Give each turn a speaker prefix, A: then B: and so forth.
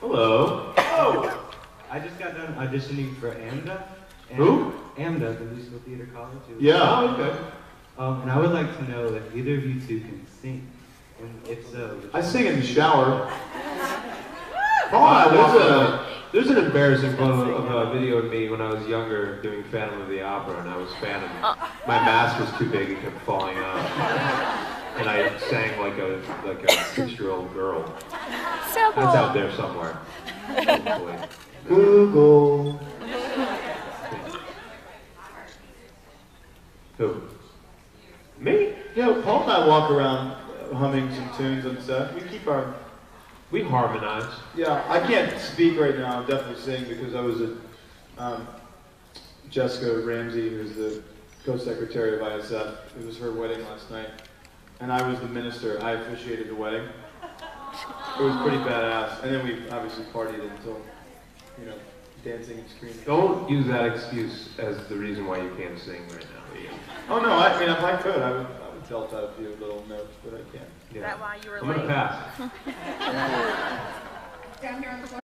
A: Hello.
B: Oh! I just got done auditioning for AMDA. And
A: Who?
B: AMDA, the Musical Theater College. It
A: Yeah. Oh, okay.
B: Um, and I would like to know if either of you two can sing. And if so,
A: I sing in the shower.
C: Oh, there's, a, there's an embarrassing photo of a video of me when I was younger doing Phantom of the Opera, and I was Phantom. My mask was too big; it kept falling out, and I sang like a like a six-year-old girl.
D: So
C: That's out there somewhere. hopefully.
A: Google.
C: Who? Me?
A: Yeah, Paul and I walk around humming some tunes and stuff. We keep our.
C: We harmonize.
A: Yeah, I can't speak right now. I'm definitely sing because I was at um, Jessica Ramsey, who's the co-secretary of ISF. It was her wedding last night, and I was the minister. I officiated the wedding. It was pretty badass. And then we obviously partied until, you know, dancing and screaming.
C: Don't use that excuse as the reason why you can't sing right now. Ian.
A: Oh no, I mean if I could, I would, I would belt out a few little notes, but I can't.
D: Is that why you were
C: I'm gonna
D: late?
C: pass.
E: Down here on the